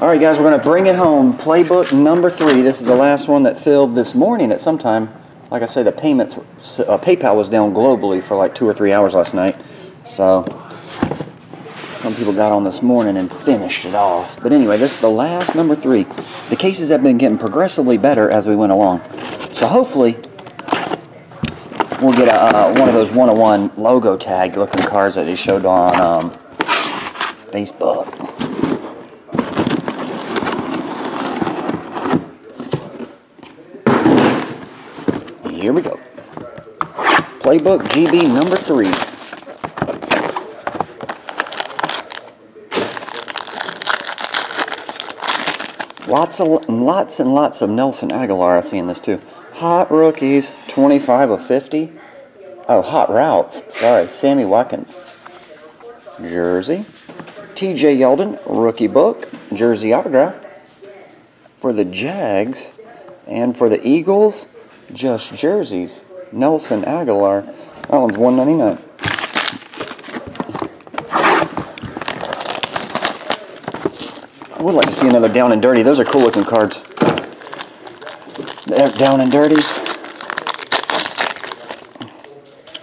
All right, guys, we're going to bring it home. Playbook number three. This is the last one that filled this morning at some time. Like I say, the payments, uh, PayPal was down globally for like two or three hours last night. So some people got on this morning and finished it off. But anyway, this is the last number three. The cases have been getting progressively better as we went along. So hopefully we'll get a, uh, one of those 101 logo tag looking cards that they showed on um, Facebook. Here we go. Playbook GB number three. Lots of lots and lots of Nelson Agholor I see in this too. Hot rookies, 25 of 50. Oh, hot routes. Sorry, Sammy Watkins. Jersey. T.J. Yeldon, rookie book, jersey autograph. For the Jags and for the Eagles, just jerseys. Nelson Agholor. That one's 199. I would like to see another down and dirty. Those are cool looking cards. They're down and dirties.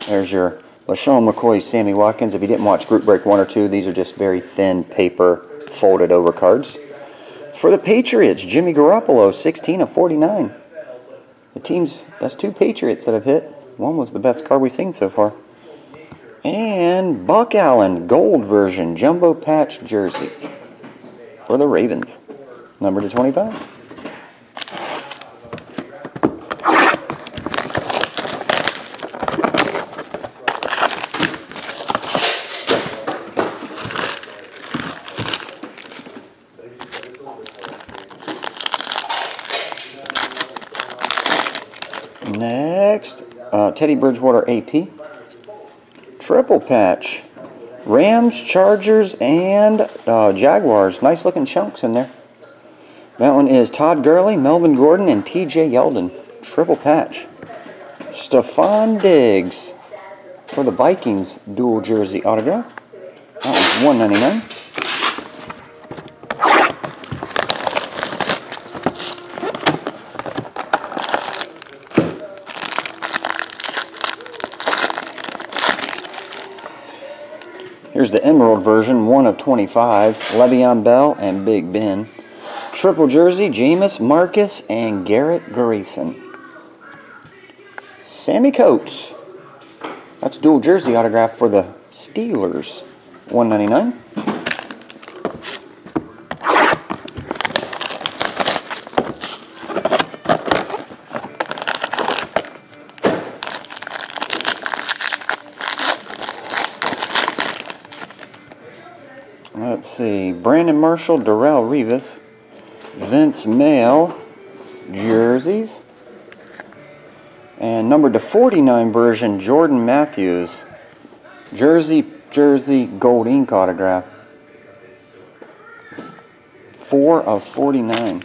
There's your LeSean McCoy, Sammy Watkins. If you didn't watch Group Break 1 or 2, these are just very thin paper folded over cards. For the Patriots, Jimmy Garoppolo, 16 of 49. The teams, that's two Patriots that have hit. One was the best card we've seen so far. And Buck Allen, gold version, jumbo patch jersey for the Ravens. Number to 25. Next, uh, Teddy Bridgewater AP. Triple patch. Rams, Chargers, and uh, Jaguars. Nice looking chunks in there. That one is Todd Gurley, Melvin Gordon, and TJ Yeldon. Triple patch. Stefon Diggs for the Vikings dual jersey autograph. That one's 199 Here's the Emerald version, 1 of 25. Le'Veon Bell and Big Ben. Triple jersey, Jameis, Marcus, and Garrett Grayson. Sammie Coates. That's dual jersey autograph for the Steelers. 199 Let's see. Marshall, Darrelle Revis, Vince Mayle, jerseys. And number to 49 version, Jordan Matthews, jersey, jersey, gold ink autograph. 4 of 49.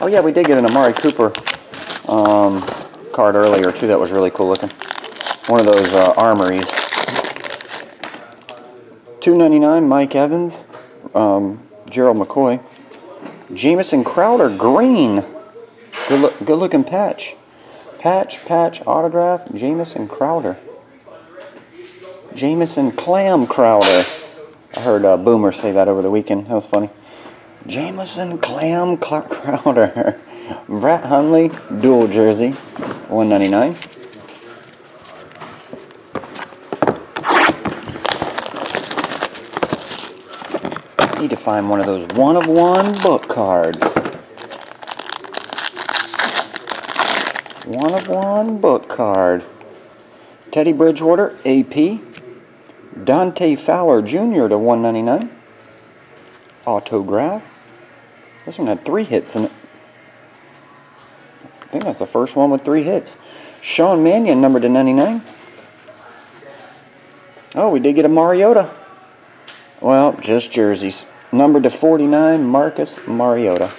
Oh yeah, we did get an Amari Cooper um, card earlier too. That was really cool looking one of those uh, armories. 299 Mike Evans, um, Gerald McCoy, Jamison Crowder green. Good, look, good looking patch. Patch, patch, autograph, Jamison Crowder. Jamison Clam Crowder. I heard uh, Boomer say that over the weekend. That was funny. Jamison Clam Crowder. Brett Hundley, dual jersey, 199 find one of those one of one book cards. One of one book card. Teddy Bridgewater, AP. Dante Fowler Jr. to 199. Autograph. This one had three hits in it. I think that's the first one with three hits. Sean Mannion, number to 99. Oh, we did get a Mariota. Well, just jerseys. Number to 49, Marcus Mariota.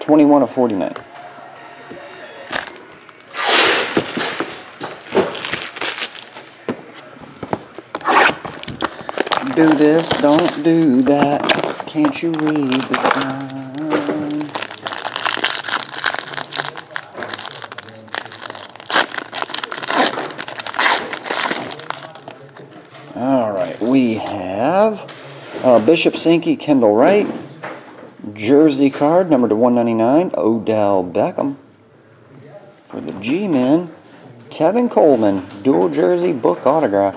21 of 49. do this, don't do that. Can't you read the sign? All right, we have uh, Bishop Sankey, Kendall Wright, jersey card number to 199, Odell Beckham. For the G-Men, Tevin Coleman, dual jersey book autograph.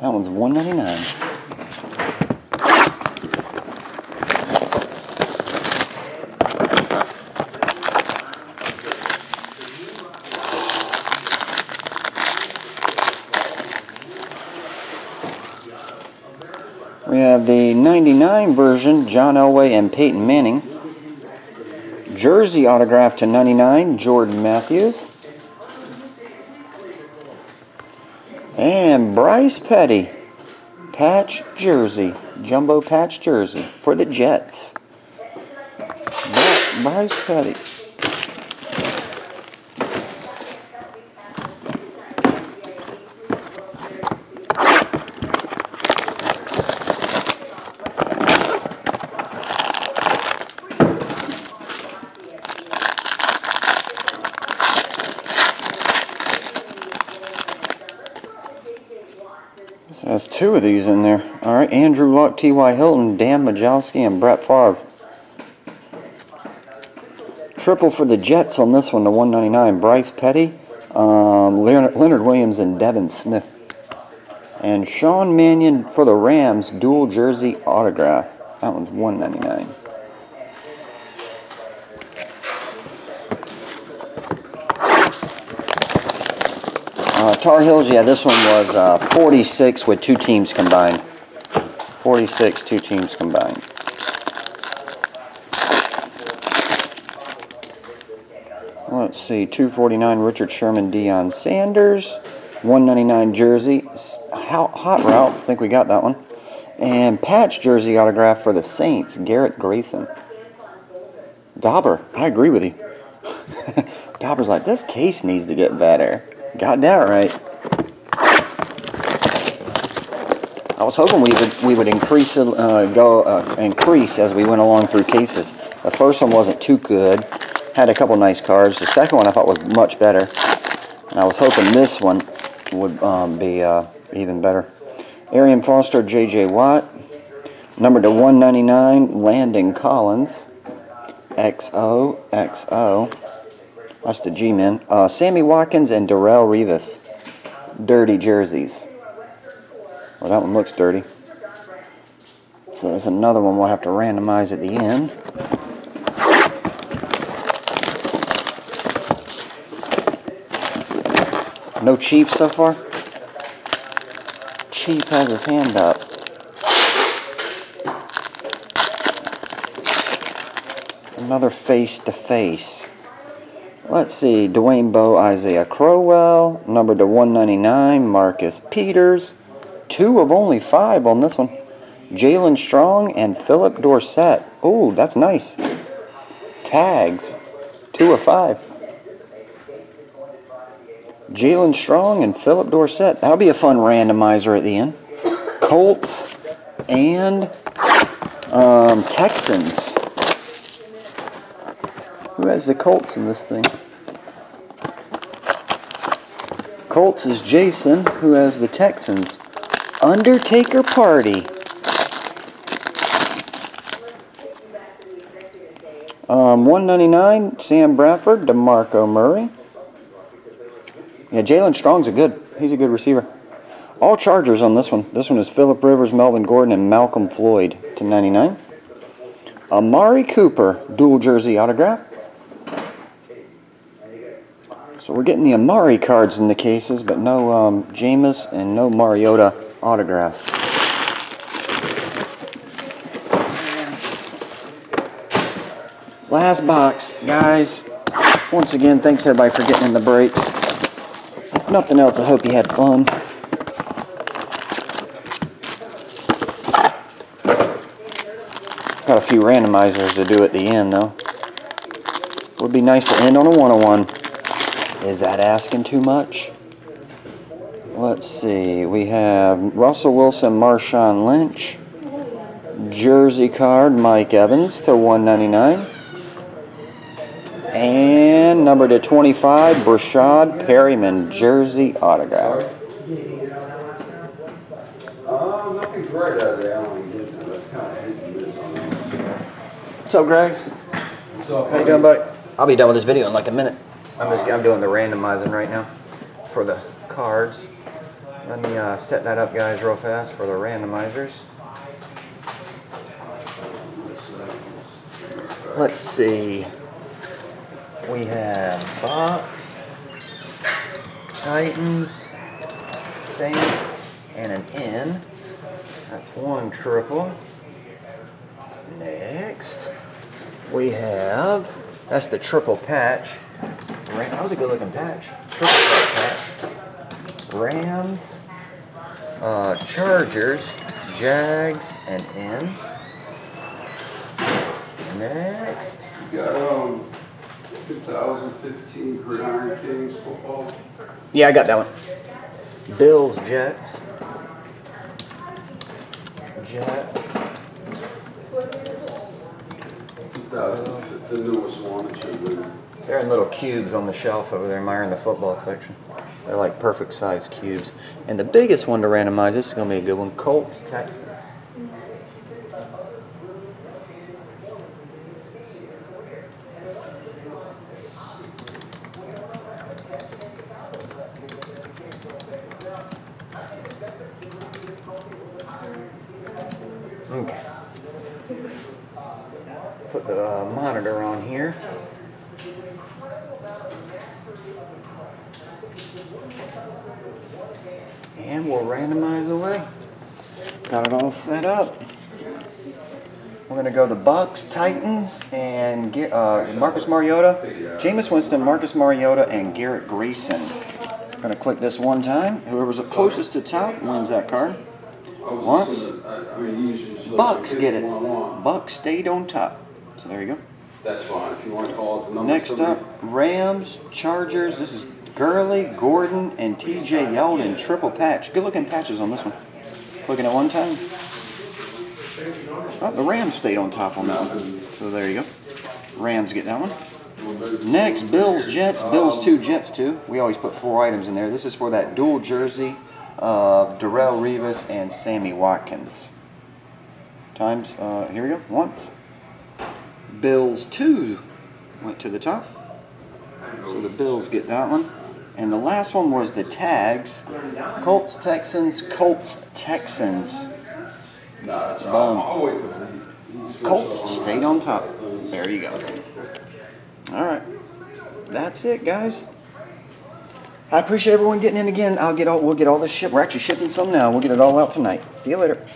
That one's 199. We have the 99 version, John Elway and Peyton Manning. Jersey autograph to 99, Jordan Matthews. And Bryce Petty, patch jersey, jumbo patch jersey for the Jets. Bryce Petty. So that's two of these in there. All right, Andrew Luck, T.Y. Hilton, Dan Majkowski, and Brett Favre. Triple for the Jets on this one, the 199. Bryce Petty, um, Leonard, Leonard Williams, and Devin Smith. And Sean Mannion for the Rams, dual jersey autograph. That one's 199. Tar Heels, yeah, this one was uh, 46 with two teams combined. 46, two teams combined. Let's see, 249 Richard Sherman, Deion Sanders, 199 jersey, Hot Routes, think we got that one. And patch jersey autograph for the Saints, Garrett Grayson. Dauber, I agree with you. Dauber's like, this case needs to get better. Got that right. I was hoping we would we would increase uh, go uh, increase as we went along through cases. The first one wasn't too good. Had a couple nice cards. The second one I thought was much better, and I was hoping this one would um, be uh, even better. Arian Foster, J.J. Watt, number to 199, Landon Collins, XO XO. That's the G-Men. Uh, Sammy Watkins and Darrelle Revis. Dirty jerseys. Well, that one looks dirty. So there's another one we'll have to randomize at the end. No Chief so far? Chief has his hand up. Another face-to-face. -face. Let's see, Dwayne Bowe, Isaiah Crowell, number to 199, Marcus Peters. Two of only five on this one. Jaelen Strong and Phillip Dorsett. Oh, that's nice. Tags, two of five. Jaelen Strong and Phillip Dorsett. That'll be a fun randomizer at the end. Colts and um, Texans. Who has the Colts in this thing? Colts is Jason, who has the Texans. Undertaker Party. Um, 199, Sam Bradford, DeMarco Murray. Yeah, Jaelen Strong's a good, he's a good receiver. All Chargers on this one. This one is Philip Rivers, Melvin Gordon, and Malcom Floyd to 99. Amari Cooper, dual jersey autograph. So we're getting the Amari cards in the cases, but no um, Jameis and no Mariota autographs. Last box, guys. Once again, thanks everybody for getting in the breaks. If nothing else, I hope you had fun. Got a few randomizers to do at the end, though. Would be nice to end on a 101. Is that asking too much? Let's see. We have Russell Wilson, Marshawn Lynch. Jersey card, Mike Evans to 199. And number to 25, Breshad Perriman, Jersey autograph. Nothing great out of the Allen Gibbon. That's kind of hit and miss on that. What's up, Greg? So, How you doing, buddy? I'll be done with this video in like a minute. I'm just I'm doing the randomizing right now for the cards. Let me uh, set that up, guys, real fast for the randomizers. Let's see. We have Box, Titans, Saints, and an N. That's one triple. Next, we have that's the triple patch. Ram, that was a good looking patch. Patch. Rams, uh, Chargers, Jags, and N. Next, you got um, 2015 Gridiron Kings football. yeah, I got that one. Bills, Jets, Jets. 2000, the newest one that with. They're in little cubes on the shelf over there, Meyer, in the football section. They're like perfect size cubes. And the biggest one to randomize, this is going to be a good one Colts, Texans. Okay. Put the uh, monitor on here. And we'll randomize away. Got it all set up. We're gonna go the Bucks, Titans, and uh, Marcus Mariota, Jameis Winston, Marcus Mariota, and Garrett Grayson. Gonna click this one time. Whoever's the closest to top wins that card. Once. just gonna- I, I mean, you should just look Bucks get it. one on one. Bucks stayed on top. So there you go. That's fine. If you want to call it the number. Next up, Rams, Chargers. This is Gurley, Gordon, and TJ Yeldon. Triple patch. Good looking patches on this one. Looking at one time. Oh, the Rams stayed on top on that one. So there you go. Rams get that one. Next, Bills, Jets. Bills 2, Jets 2. We always put four items in there. This is for that dual jersey of Darrelle Revis and Sammy Watkins. Times, uh, here we go. Once. Bills 2 went to the top. So the Bills get that one. And the last one was the tags. Colts, Texans, Colts, Texans. Boom. Colts stayed on top. There you go. All right. That's it, guys. I appreciate everyone getting in again. I'll get all we'll get all this ship. We're actually shipping some now. We'll get it all out tonight. See you later.